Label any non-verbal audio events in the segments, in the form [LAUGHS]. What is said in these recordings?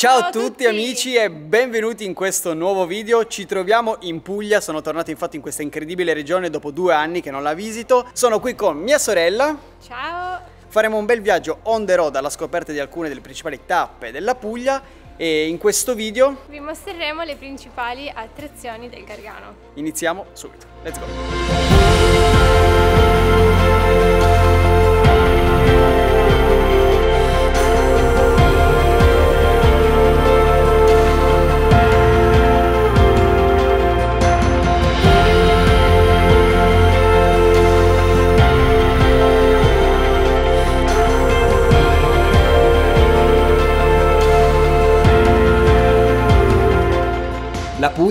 Ciao a tutti amici e benvenuti in questo nuovo video. Ci troviamo in Puglia, sono tornato infatti in questa incredibile regione dopo due anni che non la visito. Sono qui con mia sorella. Ciao! Faremo un bel viaggio on the road alla scoperta di alcune delle principali tappe della Puglia e in questo video vi mostreremo le principali attrazioni del Gargano. Iniziamo subito. Let's go!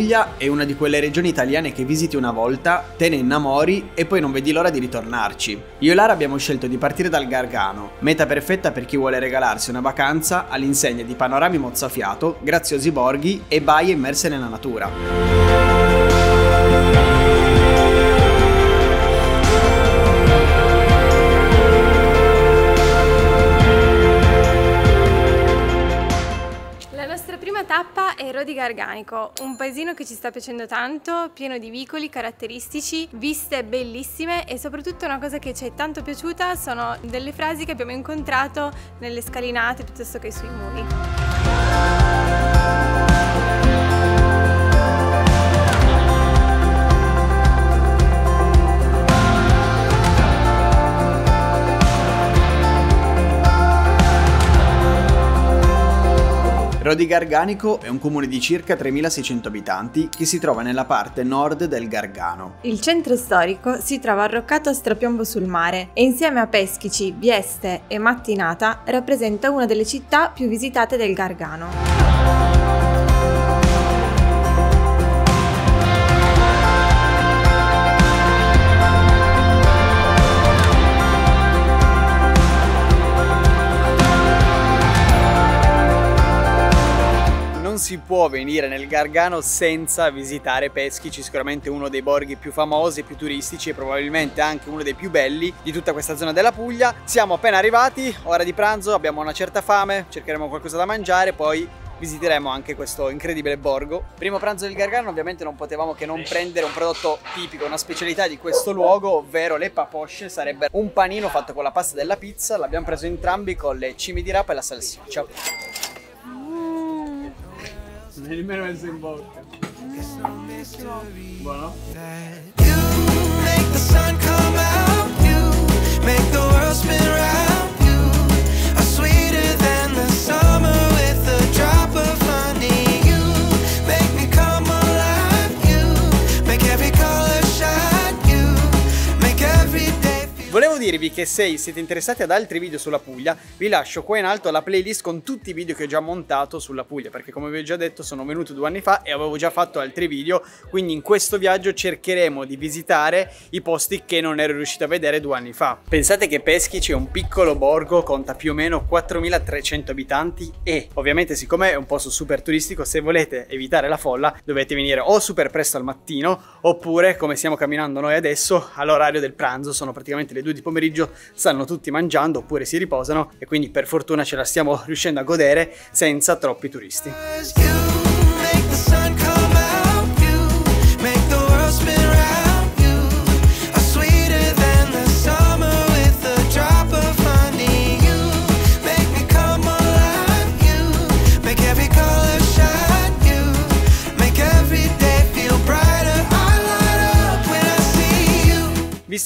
Puglia è una di quelle regioni italiane che visiti una volta, te ne innamori e poi non vedi l'ora di ritornarci. Io e Lara abbiamo scelto di partire dal Gargano, meta perfetta per chi vuole regalarsi una vacanza all'insegna di panorami mozzafiato, graziosi borghi e baie immerse nella natura. Rodi Garganico, un paesino che ci sta piacendo tanto, pieno di vicoli caratteristici, viste bellissime e soprattutto una cosa che ci è tanto piaciuta sono delle frasi che abbiamo incontrato nelle scalinate piuttosto che sui muri. Rodi Garganico è un comune di circa 3600 abitanti che si trova nella parte nord del Gargano. Il centro storico si trova arroccato a strapiombo sul mare e insieme a Peschici, Vieste e Mattinata rappresenta una delle città più visitate del Gargano. Si può venire nel Gargano senza visitare Peschici, sicuramente uno dei borghi più famosi, più turistici e probabilmente anche uno dei più belli di tutta questa zona della Puglia. Siamo appena arrivati, ora di pranzo, abbiamo una certa fame, cercheremo qualcosa da mangiare, poi visiteremo anche questo incredibile borgo. Primo pranzo del Gargano, ovviamente non potevamo che non prendere un prodotto tipico, una specialità di questo luogo, ovvero le paposce, sarebbe un panino fatto con la pasta della pizza, l'abbiamo preso entrambi con le cimi di rapa e la salsiccia. Nemmeno messo in bocca. Buono? You make the sun come out. You make the world spin round. Dirvi che se siete interessati ad altri video sulla Puglia, vi lascio qua in alto la playlist con tutti i video che ho già montato sulla Puglia, perché come vi ho già detto sono venuto due anni fa e avevo già fatto altri video, quindi in questo viaggio cercheremo di visitare i posti che non ero riuscito a vedere due anni fa. Pensate che Peschici è un piccolo borgo, conta più o meno 4300 abitanti e ovviamente siccome è un posto super turistico, se volete evitare la folla dovete venire o super presto al mattino oppure come stiamo camminando noi adesso all'orario del pranzo, sono praticamente le 2 di pomeriggio, stanno tutti mangiando oppure si riposano e quindi per fortuna ce la stiamo riuscendo a godere senza troppi turisti.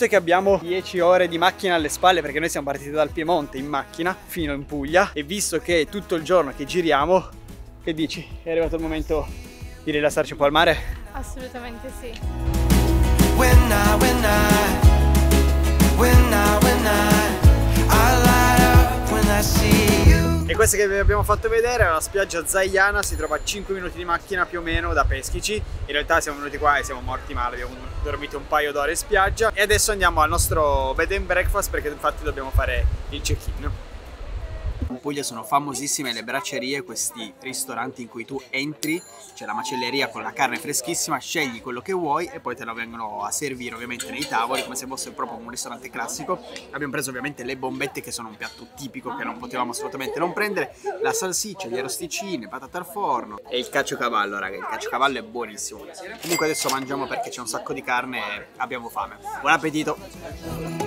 Visto che abbiamo 10 ore di macchina alle spalle perché noi siamo partiti dal Piemonte in macchina fino in Puglia e visto che è tutto il giorno che giriamo, che dici? È arrivato il momento di rilassarci un po' al mare? Assolutamente sì. When I, when I, when I, when I, I light up when I see you. E questa che vi abbiamo fatto vedere è la spiaggia Zaiana, si trova a 5 minuti di macchina più o meno da Peschici. In realtà siamo venuti qua e siamo morti male, abbiamo dormito un paio d'ore in spiaggia e adesso andiamo al nostro bed and breakfast perché infatti dobbiamo fare il check-in. Puglia sono famosissime le braccerie, questi ristoranti in cui tu entri, c'è la macelleria con la carne freschissima, scegli quello che vuoi e poi te lo vengono a servire ovviamente nei tavoli come se fosse proprio un ristorante classico. Abbiamo preso ovviamente le bombette che sono un piatto tipico che non potevamo assolutamente non prendere, la salsiccia, gli arrosticini, patate al forno e il caciocavallo, raga, il caciocavallo è buonissimo. Comunque adesso mangiamo perché c'è un sacco di carne e abbiamo fame. Buon appetito!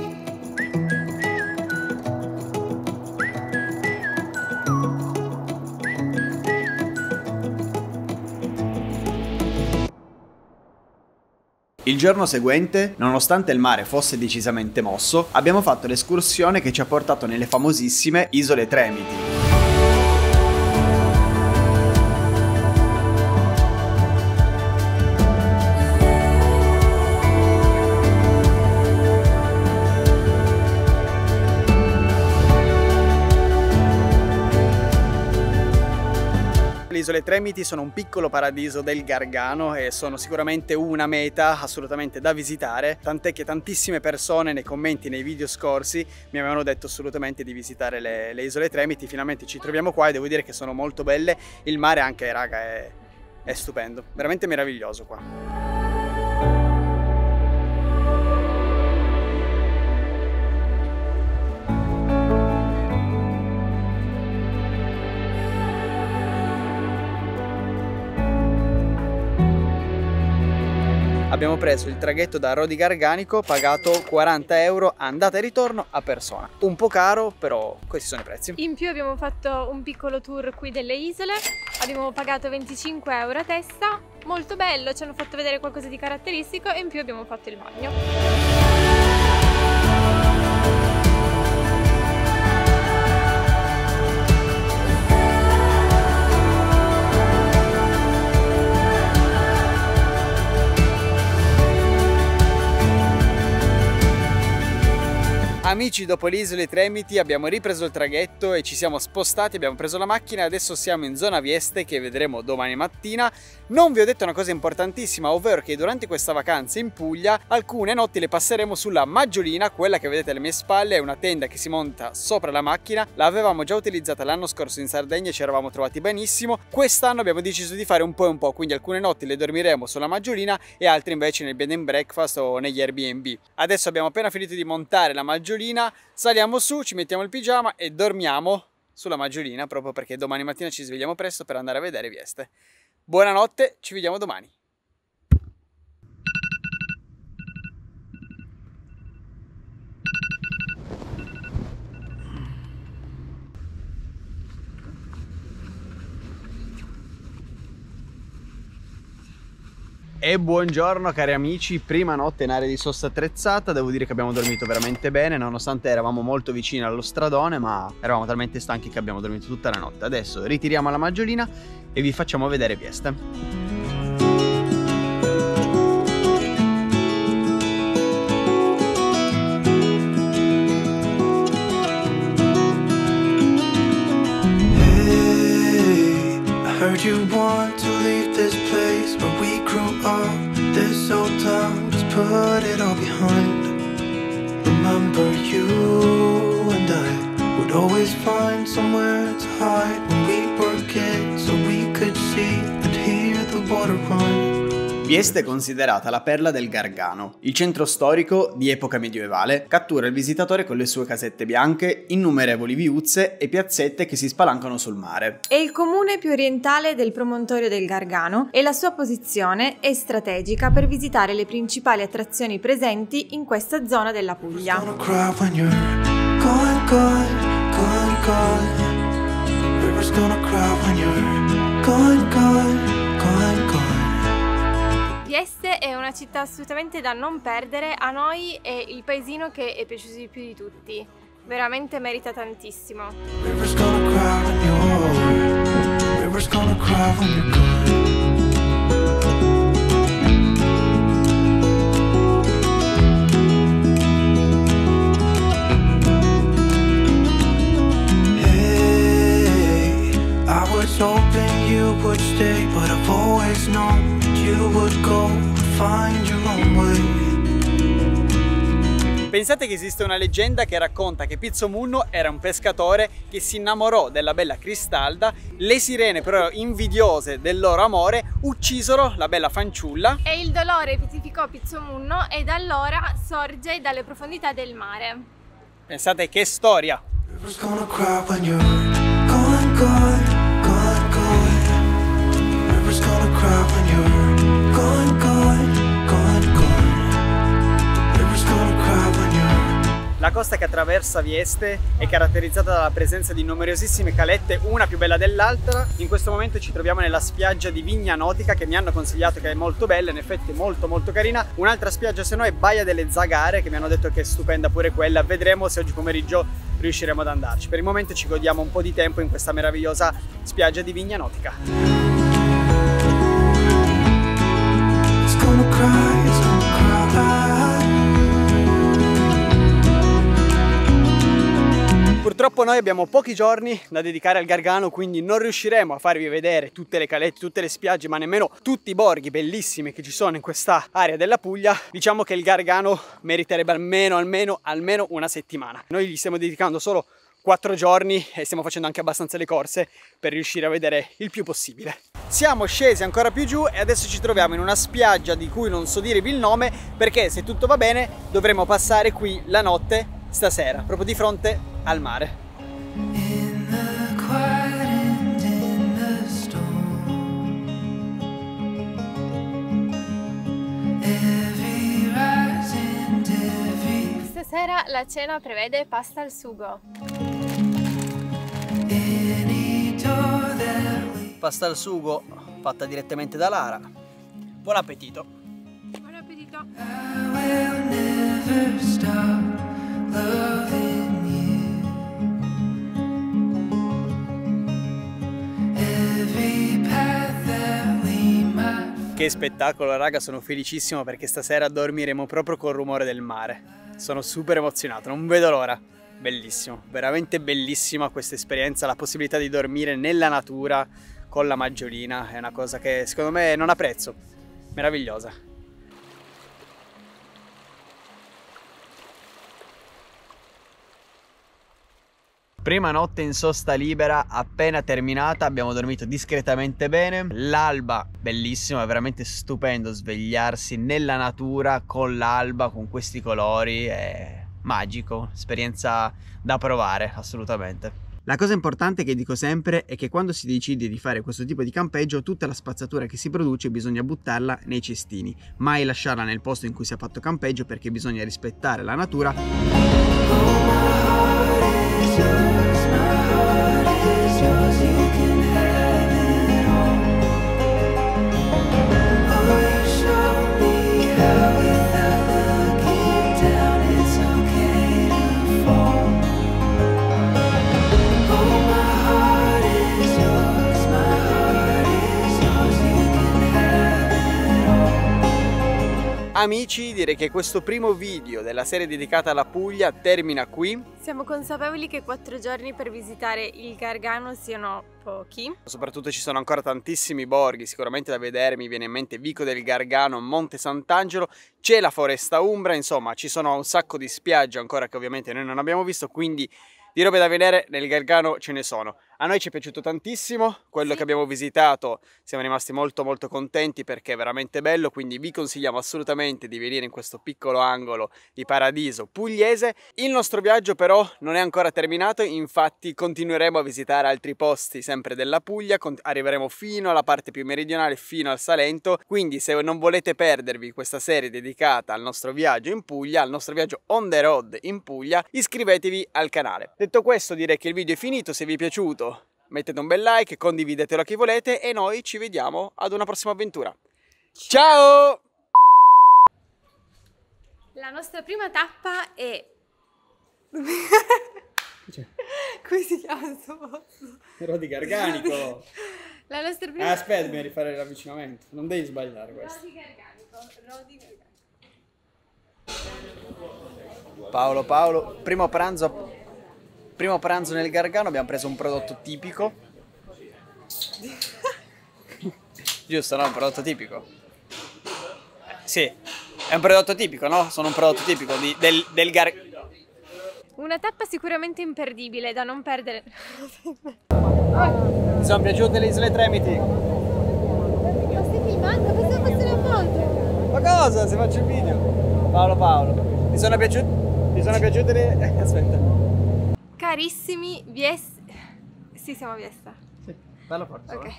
Il giorno seguente, nonostante il mare fosse decisamente mosso, abbiamo fatto l'escursione che ci ha portato nelle famosissime Isole Tremiti. Isole Tremiti sono un piccolo paradiso del Gargano e sono sicuramente una meta assolutamente da visitare, tant'è che tantissime persone nei commenti nei video scorsi mi avevano detto assolutamente di visitare le, le isole Tremiti, finalmente ci troviamo qua e devo dire che sono molto belle, il mare anche raga è, è stupendo, veramente meraviglioso qua. Abbiamo preso il traghetto da Rodi Garganico, pagato 40 euro andata e ritorno a persona. Un po' caro, però questi sono i prezzi. In più abbiamo fatto un piccolo tour qui delle isole, abbiamo pagato 25 euro a testa, molto bello, ci hanno fatto vedere qualcosa di caratteristico e in più abbiamo fatto il bagno. Amici, dopo le isole Tremiti abbiamo ripreso il traghetto e ci siamo spostati, abbiamo preso la macchina e adesso siamo in zona Vieste che vedremo domani mattina. Non vi ho detto una cosa importantissima, ovvero che durante questa vacanza in Puglia alcune notti le passeremo sulla Maggiolina, quella che vedete alle mie spalle, è una tenda che si monta sopra la macchina. L'avevamo già utilizzata l'anno scorso in Sardegna e ci eravamo trovati benissimo. Quest'anno abbiamo deciso di fare un po' e un po', quindi alcune notti le dormiremo sulla Maggiolina e altre invece nel bed and breakfast o negli Airbnb. Adesso abbiamo appena finito di montare la Maggiolina saliamo su, ci mettiamo il pigiama e dormiamo sulla maggiolina proprio perché domani mattina ci svegliamo presto per andare a vedere Vieste. Buonanotte, ci vediamo domani. E buongiorno cari amici, prima notte in area di sosta attrezzata, devo dire che abbiamo dormito veramente bene nonostante eravamo molto vicini allo stradone ma eravamo talmente stanchi che abbiamo dormito tutta la notte. Adesso ritiriamo la maggiolina e vi facciamo vedere Vieste. You want up. This old town, just put it all behind. Remember you and I would always find somewhere run. Vieste è considerata la perla del Gargano, il centro storico di epoca medievale, cattura il visitatore con le sue casette bianche, innumerevoli viuzze e piazzette che si spalancano sul mare. È il comune più orientale del promontorio del Gargano e la sua posizione è strategica per visitare le principali attrazioni presenti in questa zona della Puglia. Gonna cry Vieste è una città assolutamente da non perdere, a noi è il paesino che è piaciuto di più di tutti, veramente merita tantissimo. Would stay, but I've always known that you would go find your own way. Pensate che esiste una leggenda che racconta che Pizzo Munno era un pescatore che si innamorò della bella Cristalda, le sirene però invidiose del loro amore uccisero la bella fanciulla E il dolore pizzificò Pizzomunno e da allora sorge dalle profondità del mare. Pensate che storia! Costa che attraversa Vieste è caratterizzata dalla presenza di numerosissime calette, una più bella dell'altra. In questo momento ci troviamo nella spiaggia di Vigna Nautica che mi hanno consigliato che è molto bella, in effetti molto molto carina. Un'altra spiaggia se no è Baia delle Zagare che mi hanno detto che è stupenda pure quella. Vedremo se oggi pomeriggio riusciremo ad andarci. Per il momento ci godiamo un po' di tempo in questa meravigliosa spiaggia di Vigna Nautica. Purtroppo noi abbiamo pochi giorni da dedicare al Gargano, quindi non riusciremo a farvi vedere tutte le calette, tutte le spiagge, ma nemmeno tutti i borghi bellissimi che ci sono in questa area della Puglia. Diciamo che il Gargano meriterebbe almeno, almeno, almeno una settimana. Noi gli stiamo dedicando solo quattro giorni e stiamo facendo anche abbastanza le corse per riuscire a vedere il più possibile. Siamo scesi ancora più giù e adesso ci troviamo in una spiaggia di cui non so dirvi il nome perché se tutto va bene dovremo passare qui la notte stasera, proprio di fronte al mare. Stasera la cena prevede pasta al sugo. Pasta al sugo fatta direttamente da Lara. Buon appetito! Buon appetito! Che spettacolo, raga, sono felicissimo perché stasera dormiremo proprio col rumore del mare. Sono super emozionato, non vedo l'ora. Bellissimo, veramente bellissima questa esperienza, la possibilità di dormire nella natura con la maggiolina è una cosa che secondo me non ha prezzo. Meravigliosa. Prima notte in sosta libera, appena terminata, abbiamo dormito discretamente bene. L'alba, bellissimo, è veramente stupendo svegliarsi nella natura con l'alba, con questi colori, è magico, esperienza da provare, assolutamente. La cosa importante che dico sempre è che quando si decide di fare questo tipo di campeggio, tutta la spazzatura che si produce bisogna buttarla nei cestini, mai lasciarla nel posto in cui si è fatto campeggio perché bisogna rispettare la natura Amici, direi che questo primo video della serie dedicata alla Puglia termina qui. Siamo consapevoli che quattro giorni per visitare il Gargano siano pochi. Soprattutto ci sono ancora tantissimi borghi, sicuramente da vedere, mi viene in mente Vico del Gargano, Monte Sant'Angelo, c'è la Foresta Umbra, insomma ci sono un sacco di spiagge ancora che ovviamente noi non abbiamo visto, quindi di robe da vedere nel Gargano ce ne sono. A noi ci è piaciuto tantissimo, quello Sì. che abbiamo visitato siamo rimasti molto molto contenti perché è veramente bello, quindi vi consigliamo assolutamente di venire in questo piccolo angolo di paradiso pugliese. Il nostro viaggio però non è ancora terminato, infatti continueremo a visitare altri posti sempre della Puglia, arriveremo fino alla parte più meridionale, fino al Salento, quindi se non volete perdervi questa serie dedicata al nostro viaggio in Puglia, al nostro viaggio on the road in Puglia, iscrivetevi al canale. Detto questo direi che il video è finito, se vi è piaciuto mettete un bel like, condividetelo a chi volete e noi ci vediamo ad una prossima avventura. Ciao! La nostra prima tappa è... [LAUGHS] Come si chiama questo posto? Rodi Garganico. [LAUGHS] La nostra prima... Ah, aspetta, dobbiamo rifare l'avvicinamento. Non devi sbagliare questo. Rodi Garganico. Rodi Garganico. Paolo, Paolo, primo pranzo, primo pranzo nel Gargano abbiamo preso un prodotto tipico. Giusto, no? Un prodotto tipico. Sì, È un prodotto tipico, no? Sono un prodotto tipico di- del, del gar... Una tappa sicuramente imperdibile da non perdere. Mi sono piaciute le isole Tremiti. Ma stai filmando? Cosa fosse una foto? Ma cosa? Se faccio il video? Paolo Paolo. Ti sono piaciute... Ti sono piaciute le... [LAUGHS] Aspetta. Carissimi Vies... Sì, siamo a Viesta. Sì, bella forza. Ok.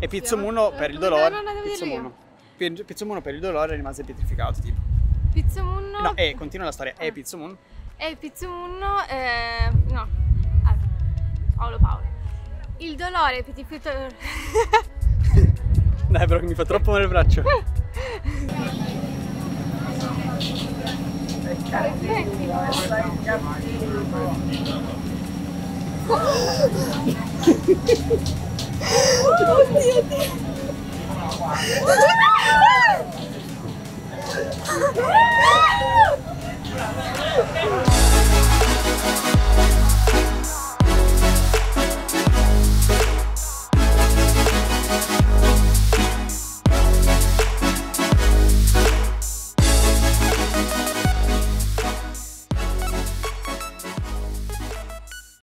E Pizzomuno per il dolore. no, no, dirlo Pizzomuno. Pi- Pizzomuno per il dolore rimase pietrificato, tipo. Pizzomunno... No, e continua la storia. Ah. E Pizzomuno. E Pizzomunno... Eh... No. Ah, Paolo Paolo. Il dolore pietrificato... [LAUGHS] Dai, però che mi fa troppo male il braccio. [LAUGHS] 我弟弟。